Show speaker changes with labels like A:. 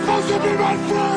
A: supposed to be my friend!